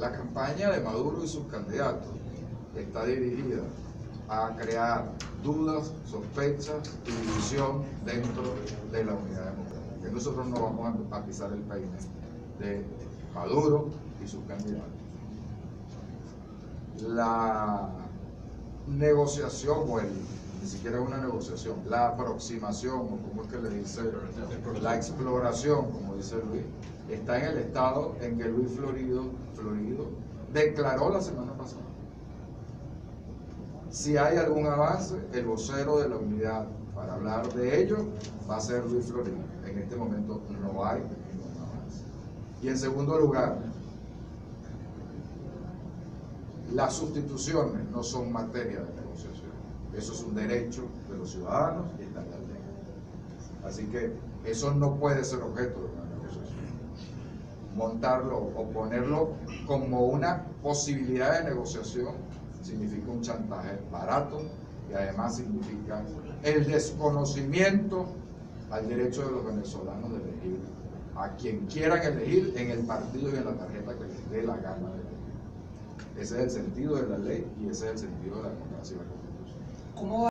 La campaña de Maduro y sus candidatos está dirigida a crear dudas, sospechas y división dentro de la unidad democrática. Nosotros no vamos a pisar el peine de Maduro y sus candidatos. La negociación, o el, ni siquiera es una negociación, la aproximación, o como es que le dice, la exploración, como dice Luis, está en el estado en que Luis Florido, Florido declaró la semana pasada. Si hay algún avance, el vocero de la unidad para hablar de ello va a ser Luis Florido. En este momento no hay ningún avance. Y en segundo lugar, las sustituciones no son materia de negociación. Eso es un derecho de los ciudadanos y está en la ley. Así que eso no puede ser objeto de una negociación. Montarlo o ponerlo como una posibilidad de negociación significa un chantaje barato y además significa el desconocimiento al derecho de los venezolanos de elegir a quien quieran elegir en el partido y en la tarjeta que les dé la gana de elegir. Ese es el sentido de la ley y ese es el sentido de la democracia y como